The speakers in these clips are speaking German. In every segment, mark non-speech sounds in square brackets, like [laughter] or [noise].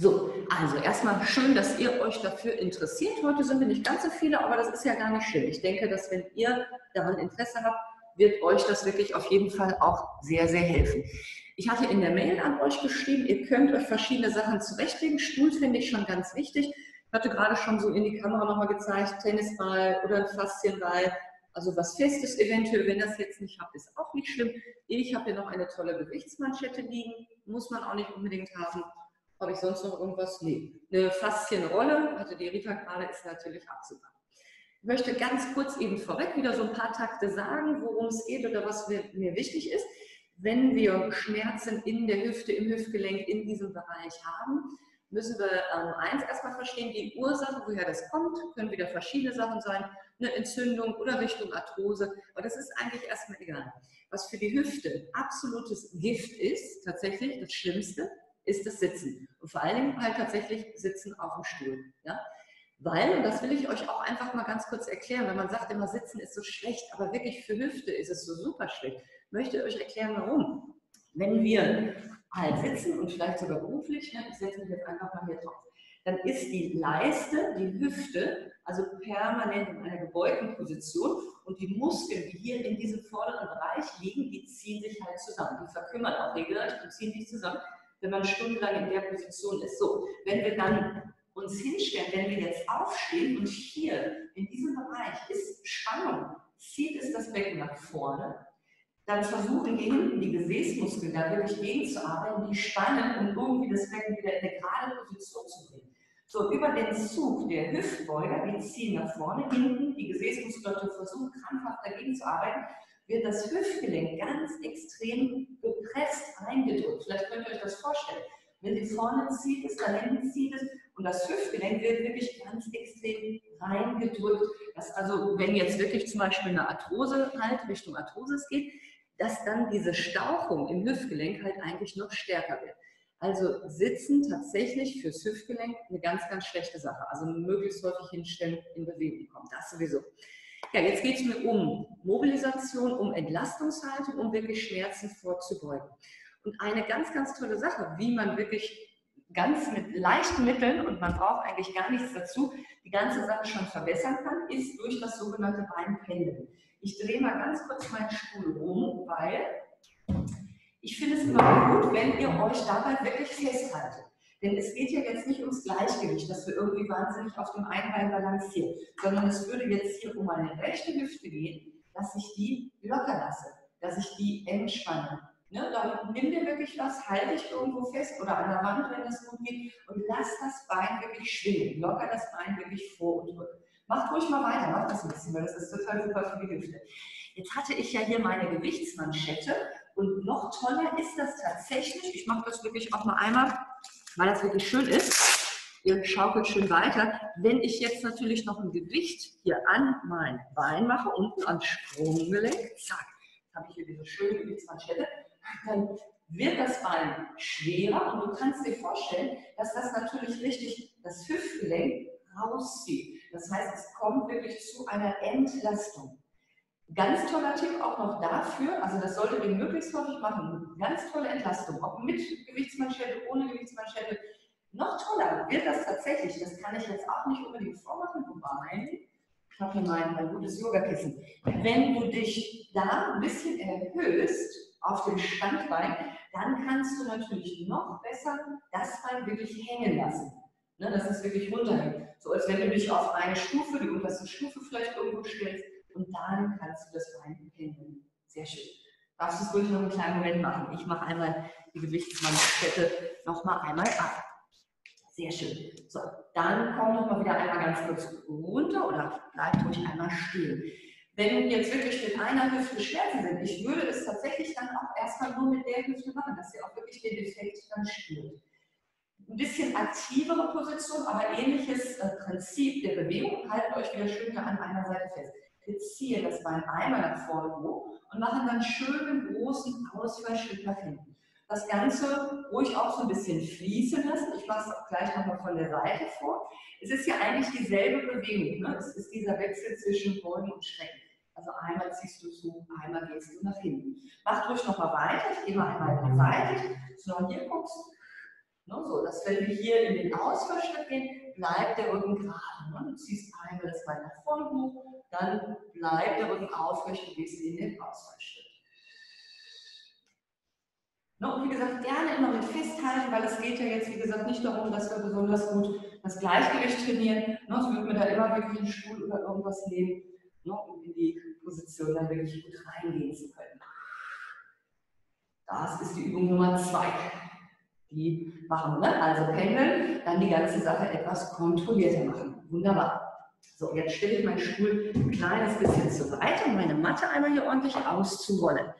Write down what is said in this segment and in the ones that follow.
So, also erstmal schön, dass ihr euch dafür interessiert. Heute sind wir nicht ganz so viele, aber das ist ja gar nicht schlimm. Ich denke, dass wenn ihr daran Interesse habt, wird euch das wirklich auf jeden Fall auch sehr, sehr helfen. Ich hatte in der Mail an euch geschrieben, ihr könnt euch verschiedene Sachen zurechtlegen. Stuhl finde ich schon ganz wichtig. Ich hatte gerade schon so in die Kamera nochmal gezeigt, Tennisball oder ein Faszienball. Also was Festes eventuell, wenn das jetzt nicht habt, ist auch nicht schlimm. Ich habe hier noch eine tolle Gewichtsmanschette liegen, muss man auch nicht unbedingt haben. Habe ich sonst noch irgendwas? Nee. Eine Faszienrolle, hatte die Rita gerade, ist natürlich absehbar. Ich möchte ganz kurz eben vorweg wieder so ein paar Takte sagen, worum es geht oder was mir wichtig ist. Wenn wir Schmerzen in der Hüfte, im Hüftgelenk, in diesem Bereich haben, müssen wir ähm, eins erstmal verstehen, die Ursache, woher das kommt, können wieder verschiedene Sachen sein, eine Entzündung oder Richtung Arthrose, aber das ist eigentlich erstmal egal. Was für die Hüfte absolutes Gift ist, tatsächlich das Schlimmste, ist das Sitzen. Und vor allen Dingen halt tatsächlich Sitzen auf dem Stuhl. Ja? Weil, und das will ich euch auch einfach mal ganz kurz erklären, wenn man sagt immer, Sitzen ist so schlecht, aber wirklich für Hüfte ist es so super schlecht, möchte ich euch erklären, warum. Wenn wir halt sitzen und vielleicht sogar beruflich, ne, ich setze mich jetzt einfach mal hier drauf, dann ist die Leiste, die Hüfte, also permanent in einer gebeugten Position und die Muskeln, die hier in diesem vorderen Bereich liegen, die ziehen sich halt zusammen. Die verkümmern auch regelrecht und ziehen sich zusammen wenn man stundenlang in der Position ist. So, wenn wir dann uns hinstellen, wenn wir jetzt aufstehen und hier in diesem Bereich ist Spannung, zieht es das Becken nach vorne, dann versuchen wir hinten die Gesäßmuskeln da wirklich gegenzuarbeiten, die spannen, um irgendwie das Becken wieder in eine gerade Position zu bringen. So, über den Zug der Hüftbeuger, die ziehen nach vorne, hinten, die Gesäßmuskulatur versucht krampfhaft dagegen zu arbeiten, wird das Hüftgelenk ganz extrem gepresst eingedrückt. Vielleicht könnt ihr euch das vorstellen. Wenn sie vorne zieht es, da hinten zieht es und das Hüftgelenk wird wirklich ganz extrem reingedrückt. Dass also, wenn jetzt wirklich zum Beispiel eine Arthrose halt Richtung Arthrose geht, dass dann diese Stauchung im Hüftgelenk halt eigentlich noch stärker wird. Also Sitzen tatsächlich fürs Hüftgelenk eine ganz, ganz schlechte Sache. Also möglichst häufig hinstellen, in Bewegung kommen. Das sowieso. Ja, jetzt geht es mir um Mobilisation, um Entlastungshaltung, um wirklich Schmerzen vorzubeugen. Und eine ganz, ganz tolle Sache, wie man wirklich ganz mit leichten Mitteln, und man braucht eigentlich gar nichts dazu, die ganze Sache schon verbessern kann, ist durch das sogenannte Beinpendeln. Ich drehe mal ganz kurz meinen Stuhl um, weil ich finde es immer gut, wenn ihr euch dabei wirklich festhaltet. Denn es geht ja jetzt nicht ums Gleichgewicht, dass wir irgendwie wahnsinnig auf dem einen Bein balancieren, sondern es würde jetzt hier um meine rechte Hüfte gehen, dass ich die locker lasse, dass ich die entspanne. Ne, dann nimm dir wirklich was, halte dich irgendwo fest oder an der Wand, wenn es gut geht, und lass das Bein wirklich schwingen. Locker das Bein wirklich vor und rück. Macht ruhig mal weiter, macht das ein bisschen, weil das ist total super für die Hüfte. Jetzt hatte ich ja hier meine Gewichtsmanschette und noch toller ist das tatsächlich, ich mache das wirklich auch mal einmal, weil das wirklich schön ist. Ihr schaukelt schön weiter. Wenn ich jetzt natürlich noch ein Gewicht hier an mein Bein mache, unten ans Sprunggelenk, zack, habe ich hier diese schöne Gewichtsmanschette, dann wird das Bein schwerer und du kannst dir vorstellen, dass das natürlich richtig das Hüftgelenk rauszieht. Das heißt, es kommt wirklich zu einer Entlastung. Ganz toller Tipp auch noch dafür, also das solltet ihr möglichst häufig machen, ganz tolle Entlastung, ob mit Gewichtsmanschette, ohne Gewichtsmanschette. Noch toller wird das tatsächlich, das kann ich jetzt auch nicht unbedingt vormachen, wobei, ich habe hier mein, mein gutes Yogakissen. Wenn du dich da ein bisschen erhöhst auf dem Standbein, dann kannst du natürlich noch besser das Bein wirklich hängen lassen. Ne, dass es wirklich runterhängt. So als wenn du dich auf eine Stufe, die unterste Stufe vielleicht irgendwo stellst, und dann kannst du das Bein pendeln. Sehr schön. Darfst du es ruhig noch einen kleinen Moment machen. Ich mache einmal die Gewichtsmanschette nochmal einmal ab. Sehr schön. So, dann komm nochmal wieder einmal ganz kurz runter oder bleib ruhig einmal stehen. Wenn jetzt wirklich mit einer Hüfte Schmerzen sind, ich würde es tatsächlich dann auch erstmal nur mit der Hüfte machen, dass ihr auch wirklich den Effekt dann spürt. Ein bisschen aktivere Position, aber ähnliches äh, Prinzip der Bewegung. Haltet euch wieder schön an einer Seite fest. Wir ziehen das Bein einmal nach vorne hoch und machen dann schönen großen Ausfallschritt nach hinten. Das Ganze ruhig auch so ein bisschen fließen lassen. Ich mache es gleich nochmal von der Seite vor. Es ist ja eigentlich dieselbe Bewegung. Ne? Es ist dieser Wechsel zwischen Beugen und Strecken. Also einmal ziehst du zu, einmal gehst du nach hinten. Mach ruhig nochmal weiter. Ich gehe mal einmal seitlich. So, hier guckst Ne, so, dass wenn wir hier in den Ausfallschritt gehen, bleibt der Rücken gerade. Ne? Du ziehst einmal das Bein nach vorne hoch, dann bleibt der Rücken aufrecht und gehst in den Ausfallschritt. Ne, und wie gesagt, gerne immer mit festhalten, weil es geht ja jetzt, wie gesagt, nicht darum, dass wir besonders gut das Gleichgewicht trainieren. Ne? So würde man da immer wirklich einen Stuhl oder irgendwas nehmen, ne? um in die Position dann wirklich gut reingehen zu können. Das ist die Übung Nummer zwei. Die machen wir, also pendeln, dann die ganze Sache etwas kontrollierter machen. Wunderbar. So, jetzt stelle ich meinen Stuhl ein kleines bisschen zur Seite, um meine Matte einmal hier ordentlich auszurollen.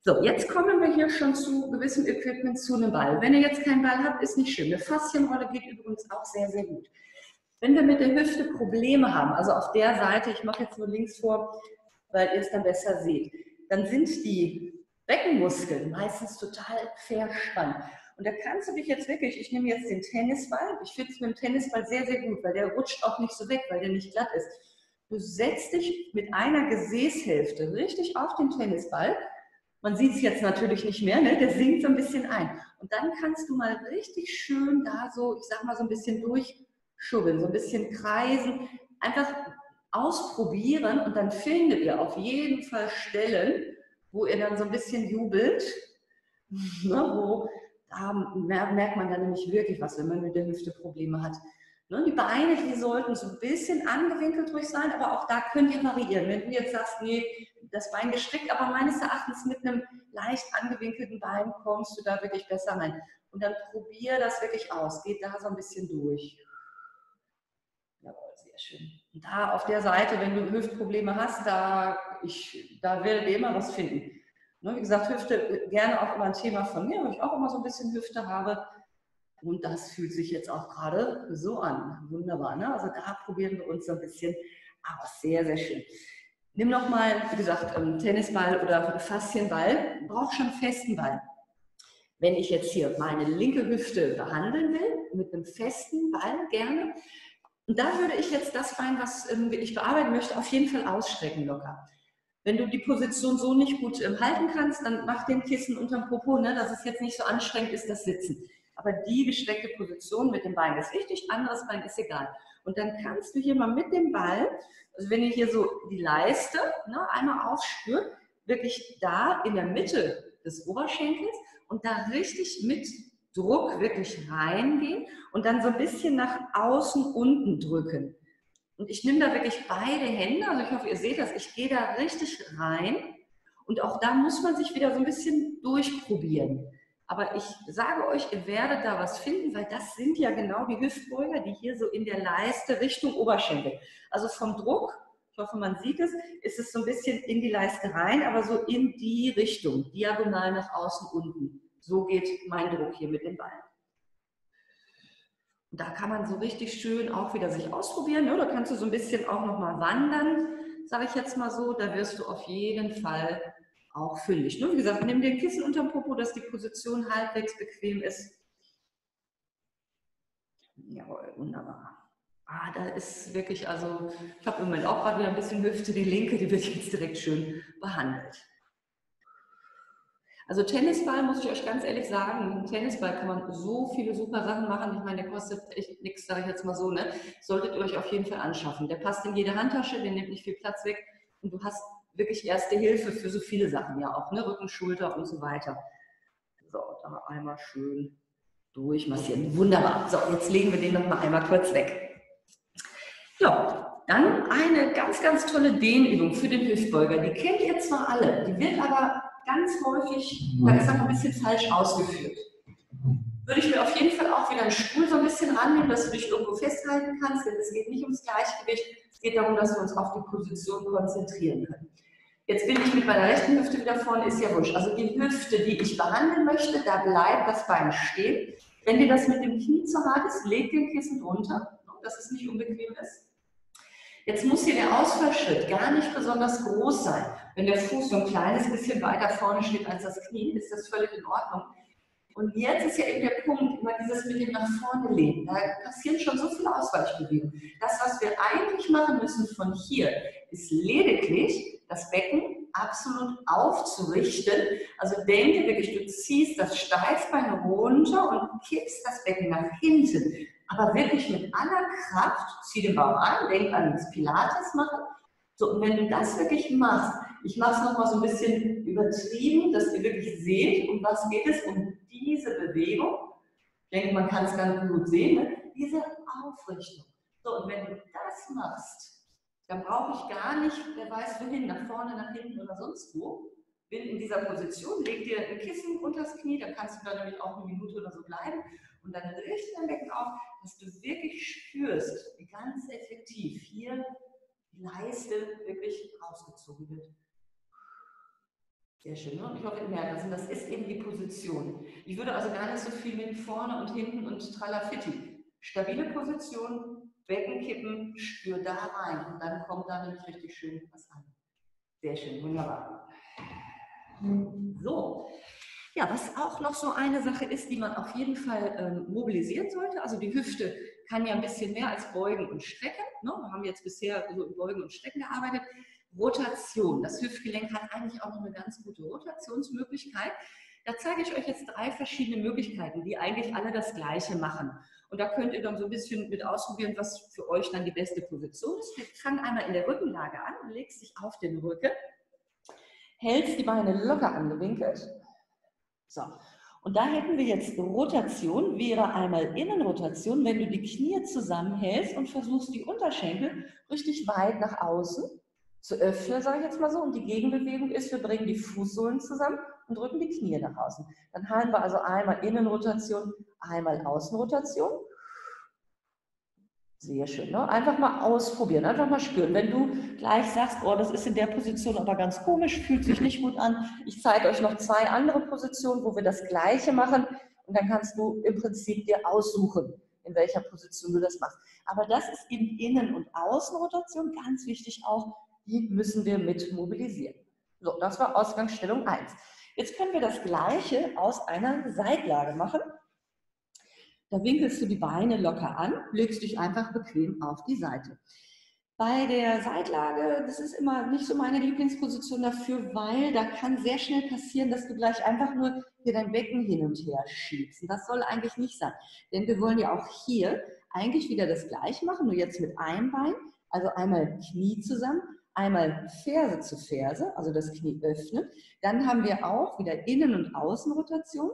So, jetzt kommen wir hier schon zu gewissem Equipment zu einem Ball. Wenn ihr jetzt keinen Ball habt, ist nicht schlimm. Eine Faszienrolle geht übrigens auch sehr, sehr gut. Wenn wir mit der Hüfte Probleme haben, also auf der Seite, ich mache jetzt nur links vor, weil ihr es dann besser seht, dann sind die Beckenmuskeln meistens total verspannt. Und da kannst du dich jetzt wirklich, ich nehme jetzt den Tennisball, ich finde es mit dem Tennisball sehr, sehr gut, weil der rutscht auch nicht so weg, weil der nicht glatt ist. Du setzt dich mit einer Gesäßhälfte richtig auf den Tennisball. Man sieht es jetzt natürlich nicht mehr, ne? der sinkt so ein bisschen ein. Und dann kannst du mal richtig schön da so, ich sag mal so ein bisschen durchschubbeln, so ein bisschen kreisen, einfach ausprobieren und dann findet ihr auf jeden Fall Stellen, wo ihr dann so ein bisschen jubelt, [laughs] ne? wo da merkt man dann nämlich wirklich was, wenn man mit der Hüfte Probleme hat. Ne, die Beine, die sollten so ein bisschen angewinkelt durch sein, aber auch da könnt ihr variieren. Wenn du jetzt sagst, nee, das Bein gestrickt, aber meines Erachtens mit einem leicht angewinkelten Bein kommst du da wirklich besser rein. Und dann probier das wirklich aus. Geht da so ein bisschen durch. Jawohl, sehr schön. Und da auf der Seite, wenn du Hüftprobleme hast, da, ich, da werdet ihr immer was finden. Ne, wie gesagt, Hüfte äh, gerne auch immer ein Thema von mir, weil ich auch immer so ein bisschen Hüfte habe. Und das fühlt sich jetzt auch gerade so an. Wunderbar. Ne? Also da probieren wir uns so ein bisschen aus. Sehr, sehr schön. Nimm nochmal, wie gesagt, ähm, Tennisball oder Faszienball. Braucht schon festen Ball. Wenn ich jetzt hier meine linke Hüfte behandeln will, mit einem festen Ball gerne, und da würde ich jetzt das Bein, was ähm, ich bearbeiten möchte, auf jeden Fall ausstrecken locker. Wenn du die Position so nicht gut ähm, halten kannst, dann mach den Kissen unterm Popo, ne, dass es jetzt nicht so anstrengend ist, das Sitzen. Aber die gestreckte Position mit dem Bein ist wichtig, anderes Bein ist egal. Und dann kannst du hier mal mit dem Ball, also wenn ihr hier so die Leiste ne, einmal ausspürt, wirklich da in der Mitte des Oberschenkels und da richtig mit Druck wirklich reingehen und dann so ein bisschen nach außen unten drücken. Und ich nehme da wirklich beide Hände, also ich hoffe, ihr seht das, ich gehe da richtig rein. Und auch da muss man sich wieder so ein bisschen durchprobieren. Aber ich sage euch, ihr werdet da was finden, weil das sind ja genau die Hüftbeuger, die hier so in der Leiste Richtung Oberschenkel. Also vom Druck, ich hoffe, man sieht es, ist es so ein bisschen in die Leiste rein, aber so in die Richtung, diagonal nach außen unten. So geht mein Druck hier mit dem Bein. Da kann man so richtig schön auch wieder sich ausprobieren. Ne? Da kannst du so ein bisschen auch nochmal wandern, sage ich jetzt mal so. Da wirst du auf jeden Fall auch fündig. Nur ne? wie gesagt, nimm den Kissen unterm Popo, dass die Position halbwegs bequem ist. Jawohl, wunderbar. Ah, da ist wirklich, also ich habe im Moment auch gerade wieder ein bisschen Hüfte, die linke, die wird jetzt direkt schön behandelt. Also Tennisball, muss ich euch ganz ehrlich sagen, Tennisball kann man so viele super Sachen machen. Ich meine, der kostet echt nichts, sage ich jetzt mal so. Ne? Solltet ihr euch auf jeden Fall anschaffen. Der passt in jede Handtasche, der nimmt nicht viel Platz weg und du hast wirklich erste Hilfe für so viele Sachen ja auch, ne? Rücken, Schulter und so weiter. So, da einmal schön durchmassieren. Wunderbar. So, jetzt legen wir den noch mal einmal kurz weg. Ja, dann eine ganz, ganz tolle Dehnübung für den Hüftbeuger. Die kennt ihr zwar alle, die wird aber ganz häufig, da ist ein bisschen falsch ausgeführt. Würde ich mir auf jeden Fall auch wieder einen Stuhl so ein bisschen rannehmen, dass du dich irgendwo festhalten kannst, denn es geht nicht ums Gleichgewicht, es geht darum, dass wir uns auf die Position konzentrieren können. Jetzt bin ich mit meiner rechten Hüfte wieder vorne, ist ja wurscht. Also die Hüfte, die ich behandeln möchte, da bleibt das Bein stehen. Wenn dir das mit dem Knie zu hart ist, leg den Kissen drunter, dass es nicht unbequem ist. Jetzt muss hier der Ausfallschritt gar nicht besonders groß sein. Wenn der Fuß so ein kleines bisschen weiter vorne steht als das Knie, ist das völlig in Ordnung. Und jetzt ist ja eben der Punkt, immer dieses mit dem nach vorne lehnen. Da passieren schon so viele Ausweichbewegungen. Das, was wir eigentlich machen müssen von hier, ist lediglich das Becken absolut aufzurichten. Also denke wirklich, du ziehst das Steißbein runter und kippst das Becken nach hinten. Aber wirklich mit aller Kraft, zieh den Bauch an, denk an das Pilates machen. So, und wenn du das wirklich machst, ich mache es nochmal so ein bisschen übertrieben, dass ihr wirklich seht, um was geht es, um diese Bewegung. Ich denke, man kann es ganz gut sehen, ne? diese Aufrichtung. So, und wenn du das machst, dann brauche ich gar nicht, wer weiß wohin, nach vorne, nach hinten oder sonst wo. Bin in dieser Position, leg dir ein Kissen unter das Knie, dann kannst du da nämlich auch eine Minute oder so bleiben und dann richte dein Becken auf, dass du wirklich spürst, wie ganz effektiv hier die Leiste wirklich rausgezogen wird. Sehr schön. Ne? Und ich hoffe, ihr merkt das. Und das ist eben die Position. Ich würde also gar nicht so viel mit vorne und hinten und tralafitti. Stabile Position, Becken kippen, spür da rein und dann kommt da nämlich richtig schön was an. Sehr schön, wunderbar. So, ja, was auch noch so eine Sache ist, die man auf jeden Fall ähm, mobilisieren sollte, also die Hüfte kann ja ein bisschen mehr als beugen und strecken. Ne? Wir haben jetzt bisher so im Beugen und Strecken gearbeitet. Rotation. Das Hüftgelenk hat eigentlich auch noch eine ganz gute Rotationsmöglichkeit. Da zeige ich euch jetzt drei verschiedene Möglichkeiten, die eigentlich alle das Gleiche machen. Und da könnt ihr dann so ein bisschen mit ausprobieren, was für euch dann die beste Position ist. Wir fangen einmal in der Rückenlage an und legst dich auf den Rücken, hältst die Beine locker angewinkelt. So. Und da hätten wir jetzt Rotation, wäre einmal Innenrotation, wenn du die Knie zusammenhältst und versuchst, die Unterschenkel richtig weit nach außen zu öffnen, sage ich jetzt mal so. Und die Gegenbewegung ist, wir bringen die Fußsohlen zusammen und drücken die Knie nach außen. Dann haben wir also einmal Innenrotation, einmal Außenrotation. Sehr schön. Ne? Einfach mal ausprobieren, einfach mal spüren. Wenn du gleich sagst, oh, das ist in der Position aber ganz komisch, fühlt sich nicht gut an, ich zeige euch noch zwei andere Positionen, wo wir das Gleiche machen. Und dann kannst du im Prinzip dir aussuchen, in welcher Position du das machst. Aber das ist in Innen- und Außenrotation ganz wichtig auch. Die müssen wir mit mobilisieren. So, das war Ausgangsstellung 1. Jetzt können wir das Gleiche aus einer Seitlage machen. Da winkelst du die Beine locker an, legst dich einfach bequem auf die Seite. Bei der Seitlage, das ist immer nicht so meine Lieblingsposition dafür, weil da kann sehr schnell passieren, dass du gleich einfach nur hier dein Becken hin und her schiebst. Und das soll eigentlich nicht sein. Denn wir wollen ja auch hier eigentlich wieder das Gleiche machen, nur jetzt mit einem Bein. Also einmal Knie zusammen, einmal Ferse zu Ferse, also das Knie öffnen. Dann haben wir auch wieder Innen- und Außenrotation.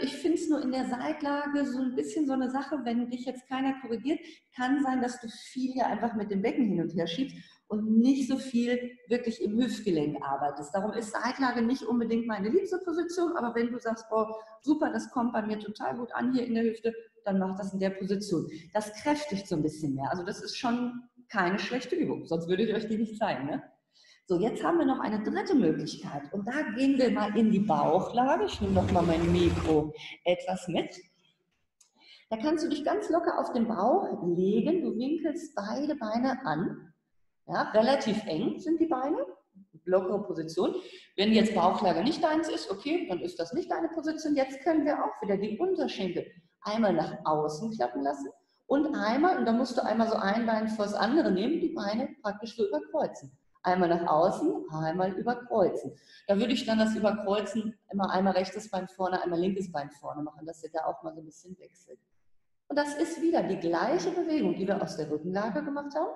Ich finde es nur in der Seitlage so ein bisschen so eine Sache, wenn dich jetzt keiner korrigiert, kann sein, dass du viel hier einfach mit dem Becken hin und her schiebst und nicht so viel wirklich im Hüftgelenk arbeitest. Darum ist Seitlage nicht unbedingt meine liebste Position, aber wenn du sagst, oh, super, das kommt bei mir total gut an hier in der Hüfte, dann mach das in der Position. Das kräftigt so ein bisschen mehr. Also das ist schon keine schlechte Übung, sonst würde ich euch die nicht zeigen. Ne? So, jetzt haben wir noch eine dritte Möglichkeit und da gehen wir mal in die Bauchlage. Ich nehme noch mal mein Mikro etwas mit. Da kannst du dich ganz locker auf den Bauch legen. Du winkelst beide Beine an. Ja, relativ eng sind die Beine, lockere Position. Wenn jetzt Bauchlage nicht deins ist, okay, dann ist das nicht deine Position. Jetzt können wir auch wieder die Unterschenkel einmal nach außen klappen lassen und einmal, und da musst du einmal so ein Bein vor das andere nehmen, die Beine praktisch so überkreuzen. Einmal nach außen, einmal überkreuzen. Da würde ich dann das Überkreuzen immer einmal rechtes Bein vorne, einmal linkes Bein vorne machen, dass ihr da auch mal so ein bisschen wechselt. Und das ist wieder die gleiche Bewegung, die wir aus der Rückenlage gemacht haben,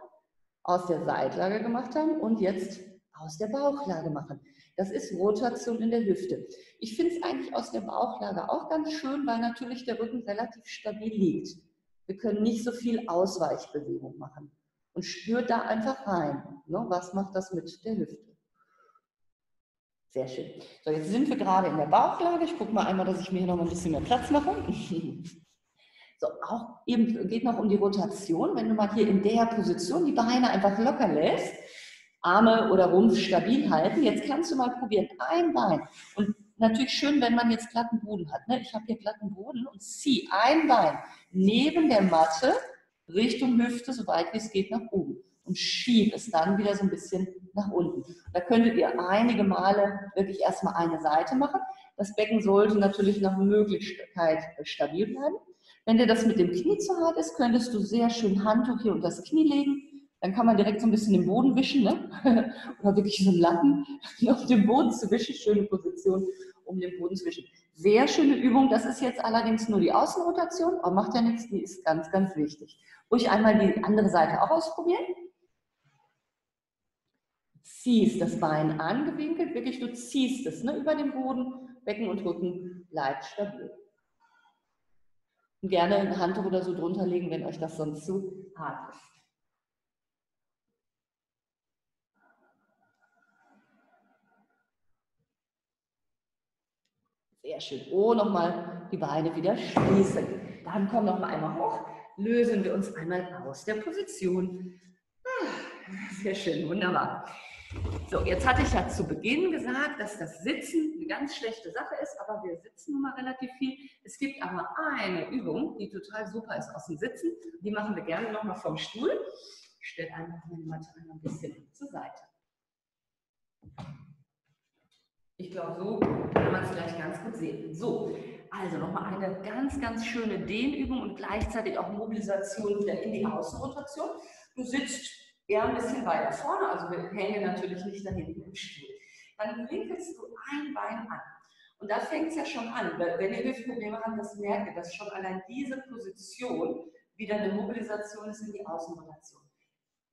aus der Seitlage gemacht haben und jetzt aus der Bauchlage machen. Das ist Rotation in der Hüfte. Ich finde es eigentlich aus der Bauchlage auch ganz schön, weil natürlich der Rücken relativ stabil liegt. Wir können nicht so viel Ausweichbewegung machen. Und spürt da einfach rein. Ne? Was macht das mit der Hüfte? Sehr schön. So, jetzt sind wir gerade in der Bauchlage. Ich gucke mal einmal, dass ich mir hier noch ein bisschen mehr Platz mache. [laughs] So, auch eben geht noch um die Rotation. Wenn du mal hier in der Position die Beine einfach locker lässt, Arme oder Rumpf stabil halten. Jetzt kannst du mal probieren, ein Bein und natürlich schön, wenn man jetzt glatten Boden hat. Ne? Ich habe hier glatten Boden und ziehe ein Bein neben der Matte Richtung Hüfte, so weit wie es geht, nach oben. Und schiebe es dann wieder so ein bisschen nach unten. Da könntet ihr einige Male wirklich erstmal eine Seite machen. Das Becken sollte natürlich nach Möglichkeit stabil bleiben. Wenn dir das mit dem Knie zu hart ist, könntest du sehr schön Handtuch hier unter das Knie legen, Dann kann man direkt so ein bisschen den Boden wischen, ne? [laughs] oder wirklich so einen Lappen [laughs] auf den Boden zu wischen. Schöne Position, um den Boden zu wischen. Sehr schöne Übung. Das ist jetzt allerdings nur die Außenrotation, aber macht ja nichts, die ist ganz, ganz wichtig. Ruhig einmal die andere Seite auch ausprobieren. Ziehst das Bein angewinkelt, wirklich du ziehst es ne, über den Boden, Becken und Rücken bleibt stabil. Und gerne ein Handtuch oder so drunter legen, wenn euch das sonst zu hart ist. Sehr schön. Oh, nochmal die Beine wieder schließen. Dann kommen noch mal einmal hoch. Lösen wir uns einmal aus der Position. Ah, sehr schön, wunderbar. So, jetzt hatte ich ja zu Beginn gesagt, dass das Sitzen eine ganz schlechte Sache ist, aber wir sitzen nun mal relativ viel. Es gibt aber eine Übung, die total super ist aus dem Sitzen. Die machen wir gerne nochmal vom Stuhl. Ich stelle einfach meine Matte ein bisschen zur Seite. Ich glaube, so kann man es gleich ganz gut sehen. So, also nochmal eine ganz, ganz schöne Dehnübung und gleichzeitig auch Mobilisation wieder in die Außenrotation. Du sitzt eher ein bisschen weiter vorne, also wir hängen natürlich nicht da hinten im Stuhl. Dann winkelst du ein Bein an. Und da fängt es ja schon an. Wenn ihr Hüftprobleme habt, das merkt ihr, dass schon allein diese Position wieder eine Mobilisation ist in die Außenrotation.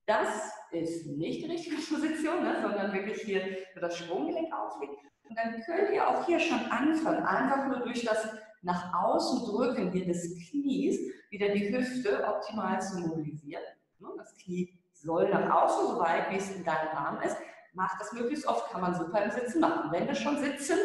Das ist nicht die richtige [laughs] Position, ne, sondern wirklich hier das Sprunggelenk auflegen. Und dann könnt ihr auch hier schon anfangen, einfach nur durch das nach außen drücken hier des Knies wieder die Hüfte optimal zu mobilisieren. Ne, das Knie soll nach außen, so weit wie es in deinem Arm ist. Mach das möglichst oft, kann man super im Sitzen machen. Wenn wir schon sitzen,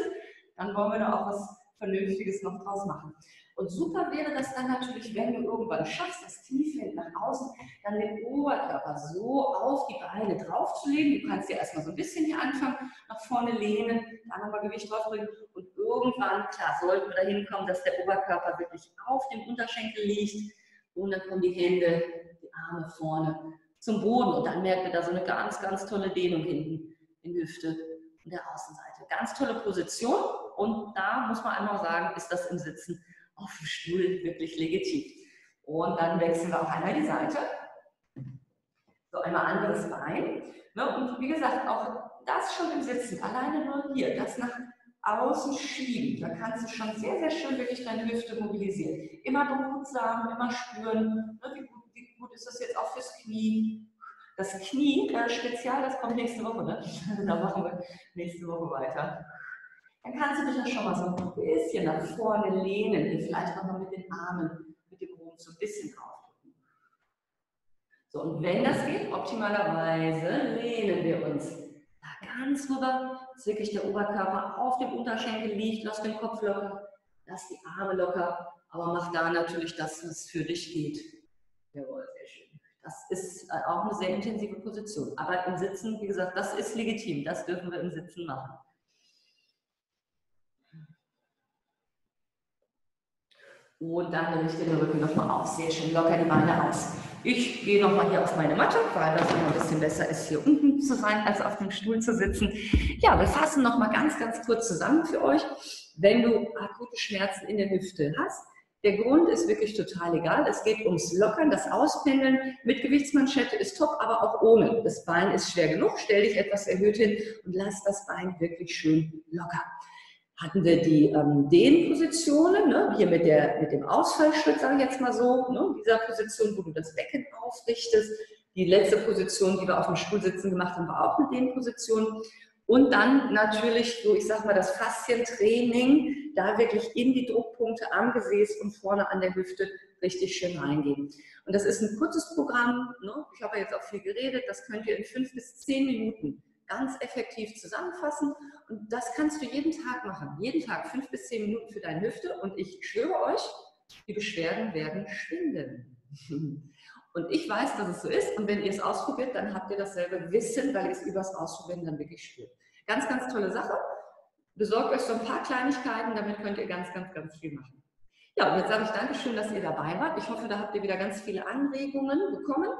dann wollen wir da auch was Vernünftiges noch draus machen. Und super wäre das dann natürlich, wenn du irgendwann schaffst, das Knie fällt nach außen, dann den Oberkörper so auf die Beine draufzulegen. Du kannst ja erstmal so ein bisschen hier nach vorne lehnen, dann nochmal Gewicht draufbringen und irgendwann, klar, sollten wir dahin kommen, dass der Oberkörper wirklich auf dem Unterschenkel liegt und dann kommen die Hände, die Arme vorne zum Boden und dann merkt ihr da so eine ganz, ganz tolle Dehnung hinten in Hüfte und der Außenseite. Ganz tolle Position und da muss man einmal sagen, ist das im Sitzen auf dem Stuhl wirklich legitim. Und dann wechseln wir auch einmal die Seite. So einmal anderes Bein. Ne? Und wie gesagt, auch das schon im Sitzen, alleine nur hier, das nach außen schieben. Da kannst du schon sehr, sehr schön wirklich deine Hüfte mobilisieren. Immer behutsam, immer spüren, ne? wie, gut, wie, gut, ist das jetzt auch fürs Knie. Das Knie, äh, spezial, das kommt nächste Woche. Ne? [laughs] da machen wir nächste Woche weiter. Dann kannst du dich ja schon mal so ein bisschen nach vorne lehnen, vielleicht auch mal mit den Armen, mit dem Rumpf so ein bisschen aufdrücken. So, und wenn das geht, optimalerweise lehnen wir uns ganz rüber, dass wirklich der Oberkörper auf dem Unterschenkel liegt, lass den Kopf locker, lass die Arme locker, aber mach da natürlich das, was für dich geht. Jawohl, sehr schön. Das ist äh, auch eine sehr intensive Position. Aber im Sitzen, wie gesagt, das ist legitim. Das dürfen wir im Sitzen machen. Und dann richte den Rücken nochmal auf. Sehr schön locker die Beine aus. Ich gehe nochmal hier auf meine Matte, weil das immer ein bisschen besser ist, hier unten zu sein, als auf dem Stuhl zu sitzen. Ja, wir fassen nochmal ganz, ganz kurz zusammen für euch. Wenn du akute Schmerzen in der Hüfte hast, der Grund ist wirklich total egal. Es geht ums Lockern, das Auspendeln. Mit Gewichtsmanschette ist top, aber auch ohne. Das Bein ist schwer genug. Stell dich etwas erhöht hin und lass das Bein wirklich schön locker hatten wir die ähm, Dehnpositionen, ne, hier mit, der, mit dem Ausfallschritt, sage ich jetzt mal so, ne, dieser Position, wo du das Becken aufrichtest. Die letzte Position, die wir auf dem Stuhlsitzen gemacht haben, war auch eine Dehnposition. Und dann natürlich, so ich sag mal, das Faszientraining, da wirklich in die Druckpunkte am Gesäß und vorne an der Hüfte richtig schön reingehen. Und das ist ein kurzes Programm. Ne? Ich habe jetzt auch viel geredet. Das könnt ihr in fünf bis zehn Minuten ganz effektiv zusammenfassen. Und das kannst du jeden Tag machen. Jeden Tag fünf bis zehn Minuten für deine Hüfte. Und ich schwöre euch, die Beschwerden werden schwinden. [laughs] Und ich weiß, dass es so ist. Und wenn ihr es ausprobiert, dann habt ihr dasselbe Wissen, weil ihr es übers Ausprobieren dann wirklich spürt. Ganz, ganz tolle Sache. Besorgt euch so ein paar Kleinigkeiten, damit könnt ihr ganz, ganz, ganz viel machen. Ja, und jetzt sage ich Dankeschön, dass ihr dabei wart. Ich hoffe, da habt ihr wieder ganz viele Anregungen bekommen.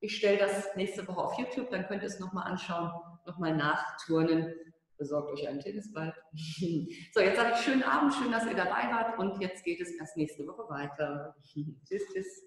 Ich stelle das nächste Woche auf YouTube, dann könnt ihr es nochmal anschauen nochmal nachturnen. Besorgt euch einen Tennisball. [laughs] So, jetzt sage ich schönen Abend, schön, dass ihr dabei wart und jetzt geht es erst nächste Woche weiter. [laughs] tschüss, tschüss.